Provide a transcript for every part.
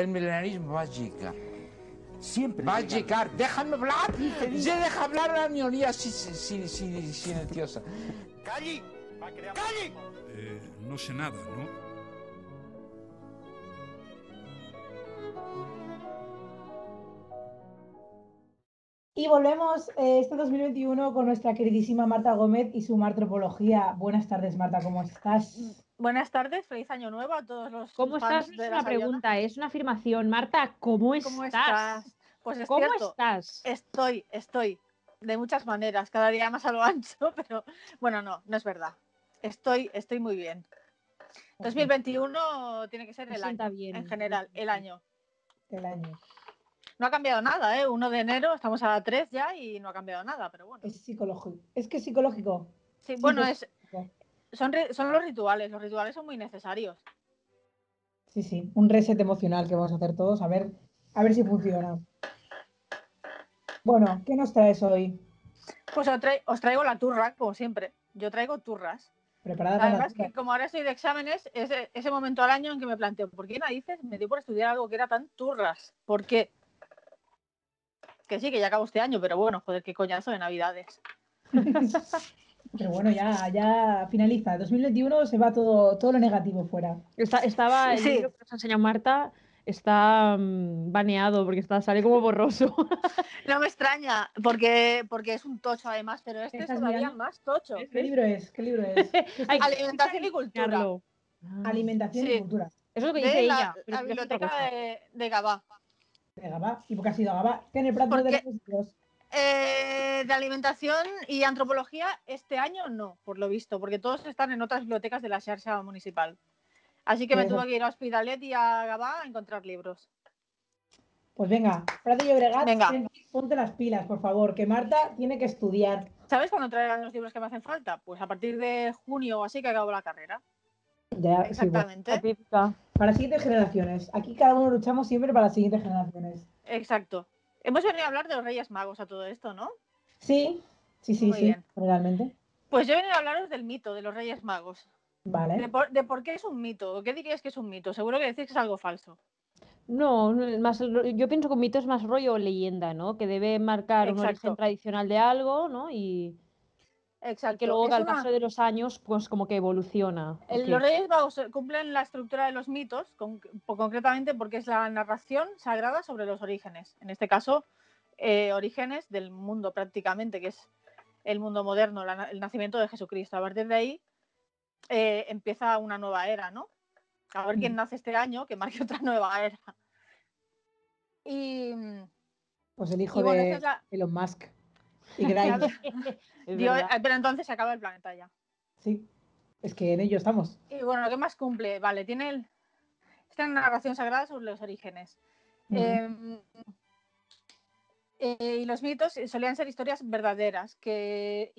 el milenarismo va a llegar. Siempre. Va a llega. llegar. Déjame hablar. Se deja hablar a la minoría si- si- si- si- silenciosa. ¡Calle! ¡Calle! Eh, no sé nada, ¿no? Y volvemos eh, este 2021 con nuestra queridísima Marta Gómez y su Martropología. Buenas tardes, Marta, ¿cómo estás? Buenas tardes, feliz año nuevo a todos los ¿Cómo fans estás? No es una Sayona. pregunta, es una afirmación. Marta, ¿cómo estás? ¿Cómo estás? Pues es ¿Cómo cierto, estás? estoy, estoy, de muchas maneras, cada día más a lo ancho, pero bueno, no, no es verdad. Estoy, estoy muy bien. 2021 tiene que ser el año, bien. en general, el año. El año. No ha cambiado nada, ¿eh? 1 de enero, estamos a 3 ya y no ha cambiado nada, pero bueno. Es psicológico. Es que es psicológico. Sí, bueno, es, son, son los rituales, los rituales son muy necesarios. Sí, sí. Un reset emocional que vamos a hacer todos. A ver, a ver si funciona. Bueno, ¿qué nos traes hoy? Pues os, trai- os traigo la turra, como siempre. Yo traigo turras. Preparada para la Además, que como ahora estoy de exámenes, es ese momento al año en que me planteo, ¿por qué narices me dio por estudiar algo que era tan turras? ¿Por qué? Que sí, que ya acabo este año, pero bueno, joder, qué coñazo de navidades. Pero bueno, ya, ya finaliza. 2021 se va todo, todo lo negativo fuera. Está- estaba el Sí. libro que nos ha enseñado Marta está mm, baneado porque está, sale como borroso. No me extraña, porque, porque es un tocho además, pero este es ¿Estás todavía mirando? más tocho. ¿Qué libro es? ¿Qué libro es? Hay Alimentación y cultura. Ah, Alimentación y cultura. Eso es lo que De dice la, ella. la biblioteca de, de Gabá. De Gabá. ¿Y por qué ha sido Gabá? ¿Qué en el plato de los? Eh, de alimentación y antropología este año no, por lo visto, porque todos están en otras bibliotecas de la Xarxa Municipal. Así que me tuve que ir a Hospitalet y a Gabá a encontrar libros. Pues venga, Prado y Obregat, Venga. ponte las pilas, por favor, que Marta tiene que estudiar. ¿Sabes cuándo traerán los libros que me hacen falta? Pues a partir de junio o así que acabo la carrera. Ya, sí, bueno. Exactamente. Típica. Para las siguientes generaciones. Aquí cada uno luchamos siempre para las siguientes generaciones. Exacto. Hemos venido a hablar de los Reyes Magos a todo esto, ¿no? Sí, sí, sí, Muy sí, bien. realmente. Pues yo he venido a hablaros del mito de los Reyes Magos. De Vale. por, de por qué es un mito. ¿Qué diríais que es un mito? Seguro que decís que es algo falso. No, más, yo pienso que un mito es más rollo leyenda, ¿no? Que debe marcar un origen Exacto. tradicional de algo, ¿no? Y Exacto. que luego al una- paso de los años, pues como que evoluciona. El-. Los Reyes Magos cumplen la estructura de los mitos, con- concretamente porque es la narración sagrada sobre los orígenes. En este caso, eh, orígenes del mundo prácticamente, que es el mundo moderno, la el nacimiento de Jesucristo. A partir de ahí eh, empieza una nueva era, ¿no? A ver quién Mm. nace este año, que marque otra nueva era. Y, Pues el hijo y bueno, de esta es la- Elon Musk. Y Dios- eh, pero entonces se acaba el planeta ya. Sí. Es que en ello estamos. Y bueno, ¿qué más cumple? Vale, tiene el- esta narración sagrada sobre los orígenes. Em, eh, y los mitos solían ser historias verdaderas que,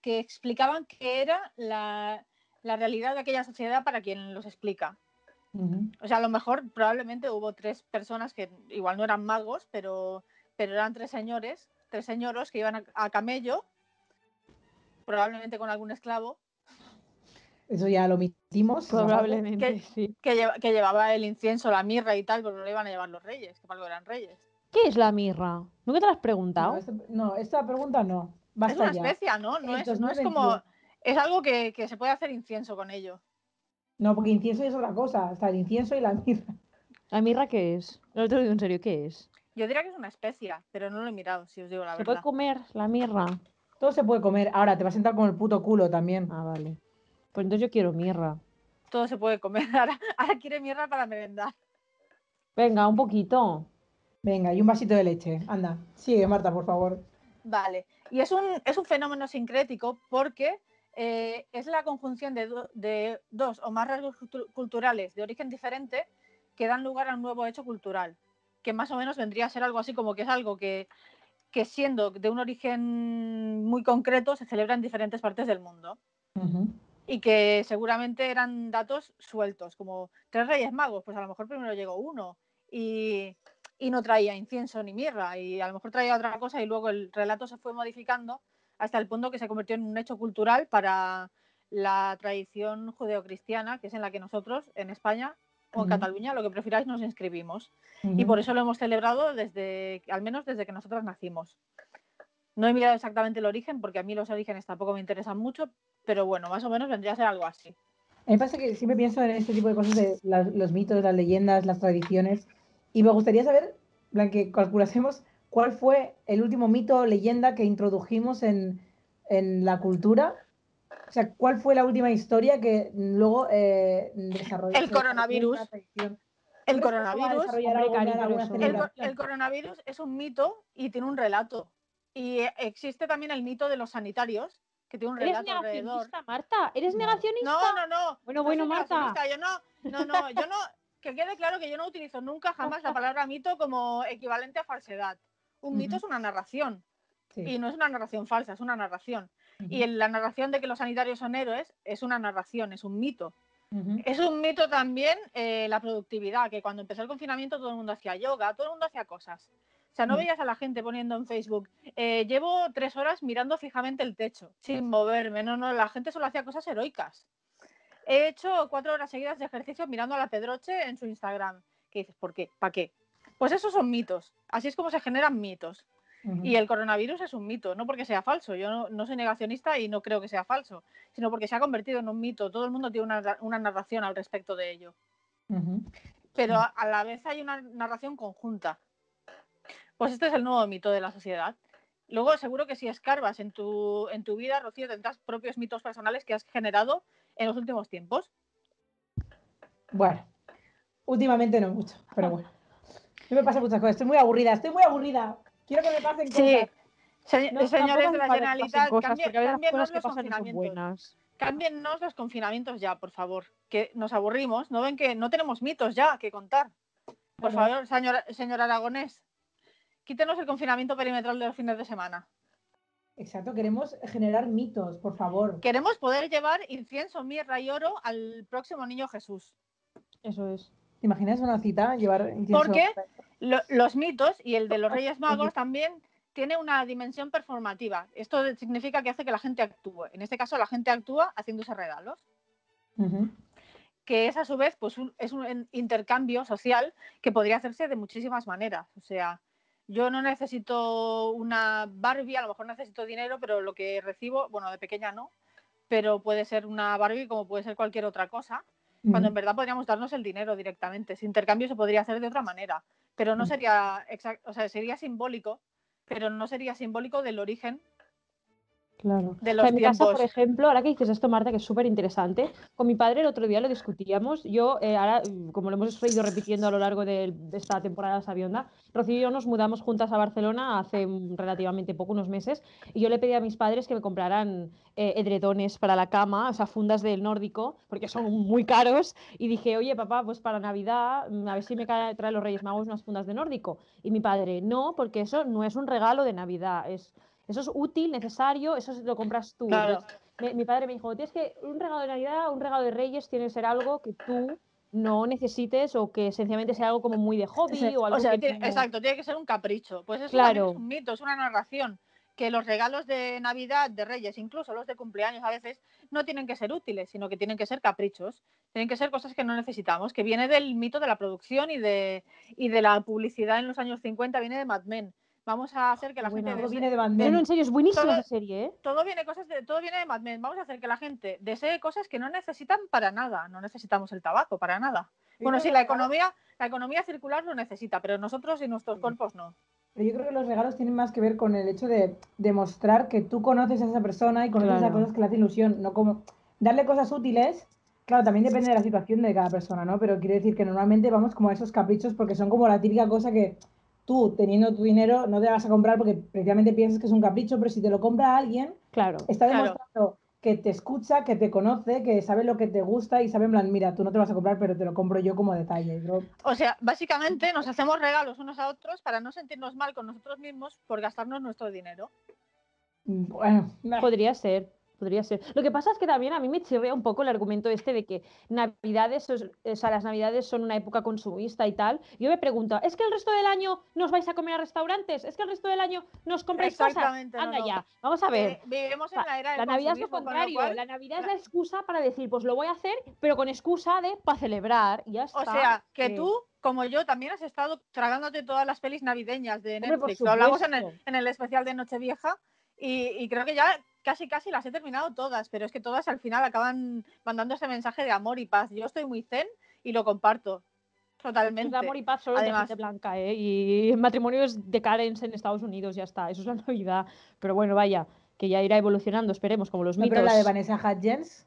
que explicaban qué era la, la realidad de aquella sociedad para quien los explica. O sea, a lo mejor probablemente hubo tres personas que igual no eran magos, pero, pero eran tres señores, tres señoros que iban a, a camello, probablemente con algún esclavo, Eso ya lo omitimos. Probablemente, sí. que, lleva- que llevaba el incienso, la mirra y tal, pero no le iban a llevar los reyes, que para algo eran reyes. ¿Qué es la mirra? ¿Nunca te la has preguntado? No, este- no, esta pregunta no. Es una especia, ¿no? No es, no es 2021. como. Es algo que, que se puede hacer incienso con ello. No, porque incienso es otra cosa. Está el incienso y la mirra. ¿La mirra qué es? No te lo digo en serio, ¿qué es? Yo diría que es una especia, pero no lo he mirado, si os digo la ¿Se puede verdad. comer la mirra? Todo se puede comer. Ahora te vas a sentar con el puto culo también. Ah, vale. Pues entonces yo quiero mirra. Todo se puede comer. Ahora, ahora quiere mierda para merendar. Venga, un poquito. Venga, y un vasito de leche. Anda, sigue, Marta, por favor. Vale. Y es un, es un fenómeno sincrético porque eh, es la conjunción de, do- de dos o más rasgos cultu- culturales de origen diferente que dan lugar a un nuevo hecho cultural, que más o menos vendría a ser algo así como que es algo que, que siendo de un origen muy concreto se celebra en diferentes partes del mundo. Y que seguramente eran datos sueltos, como tres reyes magos, pues a lo mejor primero llegó uno y, y no traía incienso ni mirra y a lo mejor traía otra cosa y luego el relato se fue modificando hasta el punto que se convirtió en un hecho cultural para la tradición judeocristiana, que es en la que nosotros en España o en. Cataluña, lo que prefiráis, nos inscribimos. Y por eso lo hemos celebrado desde, al menos desde que nosotros nacimos. No he mirado exactamente el origen, porque a mí los orígenes tampoco me interesan mucho, pero bueno, más o menos vendría a ser algo así. A mí me pasa que siempre pienso en este tipo de cosas de los mitos, las leyendas, las tradiciones. Y me gustaría saber, plan, que calculásemos cuál fue el último mito o leyenda que introdujimos en, en la cultura. O sea, cuál fue la última historia que luego eh, desarrolló. El coronavirus. El ¿Crees que se va a coronavirus, hombre, el, coronavirus es un mito y tiene un relato. Y eh, existe también el mito de los sanitarios, que tiene un ¿Eres relato alrededor. negacionista, Marta? ¿Eres No. negacionista? No, no, no. Bueno, no bueno, Marta. Yo no, no, no, yo no, que quede claro que yo no utilizo nunca jamás la palabra mito como equivalente a falsedad. Un mito es una narración Sí. y no es una narración falsa, es una narración. Y Ujú, en la narración de que los sanitarios son héroes es una narración, es un mito. Es un mito también eh, la productividad, que cuando empezó el confinamiento todo el mundo hacía yoga, todo el mundo hacía cosas. O sea, no Mm. veías a la gente poniendo en Facebook, eh, llevo tres horas mirando fijamente el techo, sin moverme. No, no, la gente solo hacía cosas heroicas. He hecho cuatro horas seguidas de ejercicio mirando a la Pedroche en su Instagram. ¿Qué dices? ¿Por qué? ¿Para qué? Pues esos son mitos. Así es como se generan mitos. Y el coronavirus es un mito, no porque sea falso. Yo no, no soy negacionista y no creo que sea falso, sino porque se ha convertido en un mito. Todo el mundo tiene una, ra- una narración al respecto de ello. Pero Sí. a, a la vez hay una narración conjunta. Pues este es el nuevo mito de la sociedad. Luego, seguro que si escarbas en tu, en tu vida, Rocío, tendrás propios mitos personales que has generado en los últimos tiempos. Bueno, últimamente no mucho, pero bueno. Me pasan muchas cosas. Estoy muy aburrida, estoy muy aburrida. Quiero que me pasen Sí. cosas. Se- No, señores de la Generalitat, cosas, cambie- porque a veces las cámbienos cosas que los pasan confinamientos. Cámbienos los confinamientos ya, por favor. Que nos aburrimos. ¿No ven que no tenemos mitos ya que contar? Por favor, señor, señor Aragonés, quítenos el confinamiento perimetral de los fines de semana. Exacto, queremos generar mitos, por favor. Queremos poder llevar incienso, mirra y oro al próximo niño Jesús. Eso es. ¿Te imaginas una cita? Llevar incienso- ¿Por qué? Lo- los mitos y el de los Reyes Magos también tiene una dimensión performativa. Esto significa que hace que la gente actúe. En este caso, la gente actúa haciéndose regalos, que es a su vez pues, un- es un intercambio social que podría hacerse de muchísimas maneras. O sea, yo no necesito una Barbie, a lo mejor necesito dinero, pero lo que recibo, bueno, de pequeña no, pero puede ser una Barbie como puede ser cualquier otra cosa. Cuando en verdad podríamos darnos el dinero directamente. Ese intercambio se podría hacer de otra manera, pero no Mm. sería exact- o sea, sería simbólico, pero no sería simbólico del origen Claro. de O sea, los en mi casa, por ejemplo, ahora que dices esto, Marta, que es súper interesante, con mi padre el otro día lo discutíamos. Yo, eh, ahora, mm, como lo hemos ido repitiendo a lo largo de, de esta temporada sabionda, Rocío y yo nos mudamos juntas a Barcelona hace mm, relativamente poco, unos meses, y yo le pedí a mis padres que me compraran eh, edredones para la cama, o sea, fundas del nórdico, porque son muy caros, y dije, oye, papá, pues para Navidad, mm, a ver si me trae los Reyes Magos unas fundas de nórdico. Y mi padre, no, porque eso no es un regalo de Navidad, es eso es útil, necesario, eso lo compras tú. Claro. Entonces, me- mi padre me dijo, tienes que, un regalo de Navidad, un regalo de Reyes, tiene que ser algo que tú no necesites o que sencillamente sea algo como muy de hobby o algo o sea, que tiene- no- exacto, tiene que ser un capricho. Pues eso Claro. es un mito, es una narración. Que los regalos de Navidad, de Reyes, incluso los de cumpleaños a veces, no tienen que ser útiles, sino que tienen que ser caprichos. Tienen que ser cosas que no necesitamos, que viene del mito de la producción y de, y de la publicidad en los años 50, viene de Mad Men. Vamos a hacer que la Buena. gente Todo desee- viene de Van No, no, en serio, es buenísima Todo- esa serie, ¿eh? todo viene cosas de, todo viene de Mad Men. Vamos a hacer que la gente desee cosas que no necesitan para nada. No necesitamos el tabaco para nada. Bueno, sí, la economía, la economía circular lo necesita, pero nosotros y nuestros Sí. cuerpos no. Pero yo creo que los regalos tienen más que ver con el hecho de demostrar que tú conoces a esa persona y conoces Claro. a cosas que le hacen ilusión, no como darle cosas útiles. Claro, también depende de la situación de cada persona, ¿no? Pero quiere decir que normalmente vamos como a esos caprichos porque son como la típica cosa que tú, teniendo tu dinero, no te vas a comprar porque precisamente piensas que es un capricho, pero si te lo compra alguien, Claro. está Claro. demostrando que te escucha, que te conoce, que sabe lo que te gusta y sabe en plan, mira, tú no te vas a comprar, pero te lo compro yo como detalle. O sea, básicamente nos hacemos regalos unos a otros para no sentirnos mal con nosotros mismos por gastarnos nuestro dinero. Bueno, Podría ser. Podría ser. Lo que pasa es que también a mí me chirrea un poco el argumento este de que Navidades, o sea, las Navidades son una época consumista y tal. Yo me pregunto, ¿es que el resto del año nos vais a comer a restaurantes? ¿Es que el resto del año nos compráis cosas? No, Anda no. ya, vamos a ver. Eh, vivimos en la era del La Navidad es lo contrario, cual- la Navidad es la excusa para decir, pues lo voy a hacer, pero con excusa de para celebrar y ya está. O sea, que Eh, tú, como yo, también has estado tragándote todas las pelis navideñas de Hombre, Netflix. Lo hablamos en el, en el especial de Nochevieja y, y creo que ya casi casi las he terminado todas, pero es que todas al final acaban mandando ese mensaje de amor y paz. Yo estoy muy zen y lo comparto Es totalmente. de amor y paz solo de Además- gente blanca, ¿eh? Y matrimonios de Karens en Estados Unidos, ya está. Eso es la Navidad. Pero bueno, vaya, que ya irá evolucionando, esperemos, como los No, mitos. pero la de Vanessa Hudgens.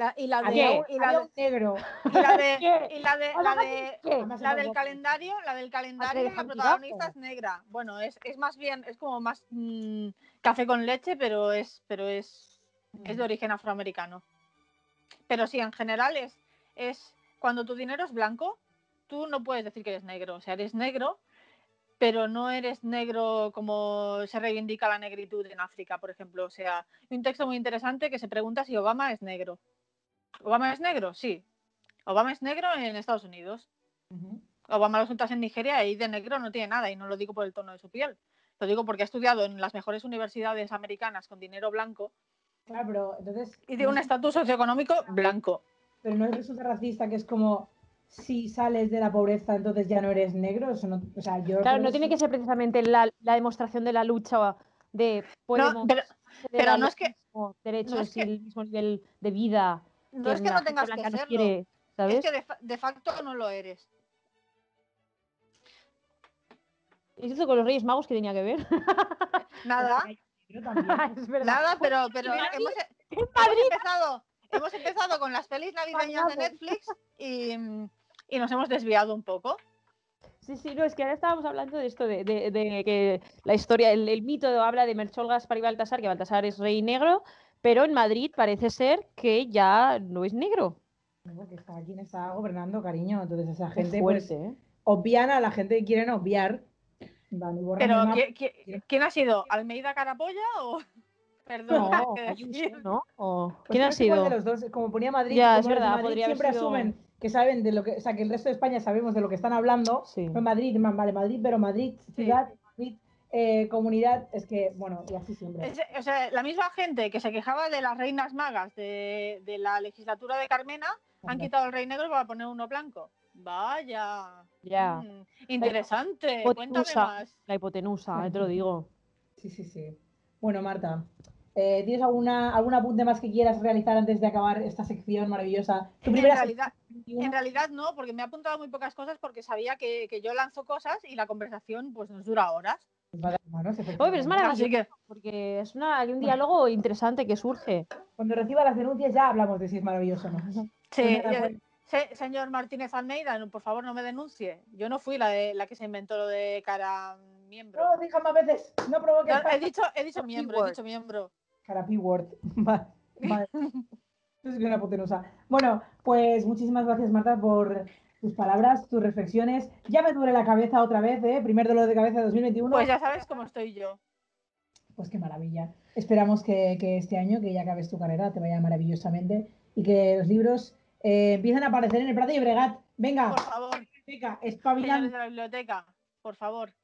La- y la de, y la negro. y la de- ¿Qué? y la del calendario, la del calendario, la protagonista es negra. Bueno, es, es más bien, es como más mm, café con leche, pero es, pero es, es de origen afroamericano. Pero sí, en general es, es cuando tu dinero es blanco, tú no puedes decir que eres negro. O sea, eres negro, pero no eres negro como se reivindica la negritud en África, por ejemplo. O sea, hay un texto muy interesante que se pregunta si Obama es negro. ¿Obama es negro? Sí. Obama es negro en Estados Unidos. Obama lo juntas en Nigeria y de negro no tiene nada, y no lo digo por el tono de su piel. Lo digo porque ha estudiado en las mejores universidades americanas con dinero blanco Claro, pero entonces. y no un es- estatus socioeconómico blanco. Pero no resulta racista que es como si sales de la pobreza entonces ya no eres negro. Eso no, o sea, yo Claro, no tiene que ser precisamente la, la demostración de la lucha de podemos pero- no es que- derechos es que- y el mismo nivel de vida No es que no tengas que serlo, quiere, ¿sabes? es que de, fa- de facto no lo eres. ¿Y esto con los Reyes Magos que tenía que ver? Nada, es nada, pero, pero hemos, en hemos empezado, hemos empezado con las pelis navideñas de. Netflix y, y nos hemos desviado un poco. Sí, sí, no, es que ahora estábamos hablando de esto, de, de- de que la historia, el, el mito habla de Melchor, Gaspar y Baltasar, que Baltasar es rey negro, pero en Madrid parece ser que ya no es negro. No, Porque está quien está gobernando, cariño. Entonces esa gente pues fuerte, ¿eh? obvian a la gente que quieren obviar. Pero, el mapa. ¿qui- qui- ¿quién ha sido? ¿Almeida Carapolla o...? Perdón, No. ¿no? O- Pues ¿Quién ha sido? de los dos, como ponía Madrid, Ya, como es verdad, Madrid podría siempre sido- asumen que saben de lo que, o sea, que el resto de España sabemos de lo que están hablando. Sí. No Madrid, ma- vale, Madrid, pero Madrid, ciudad, Madrid, eh, comunidad, es que, bueno, y así siempre. Es- o sea, la misma gente que se quejaba de las reinas magas de, de la legislatura de Carmena han quitado el rey negro para poner uno blanco. Vaya. Ya, mm, interesante. Cuéntame más. la hipotenusa, eh, te lo digo. Sí, sí, sí. Bueno, Marta, eh, ¿tienes alguna, algún apunte más que quieras realizar antes de acabar esta sección maravillosa? Tu En realidad, sección, en realidad no, porque me ha apuntado muy pocas cosas porque sabía que, que yo lanzo cosas y la conversación pues nos dura horas. Oye, pero es maravilloso, que porque es una, hay un diálogo interesante que surge. Cuando reciba las denuncias ya hablamos de si es maravilloso o no. sí, Pues pues, se- señor Martínez Almeida, no, por favor no me denuncie. Yo no fui la de la que se inventó lo de cara miembro. No, diga más veces, no provoques. No, he dicho, he dicho miembro, he dicho miembro. Cara P-word. Vale, que es una hipotenusa. Bueno, pues muchísimas gracias, Marta, por tus palabras, tus reflexiones. Ya me duele la cabeza otra vez, ¿eh? Primer dolor de cabeza de 2021. Pues ya sabes cómo estoy yo. Pues qué maravilla. Esperamos que, que este año, que ya acabes tu carrera, te vaya maravillosamente y que los libros eh, empiecen a aparecer en el Prado y Bregat. Venga, Por favor, venga, espabilando. de la biblioteca, por favor.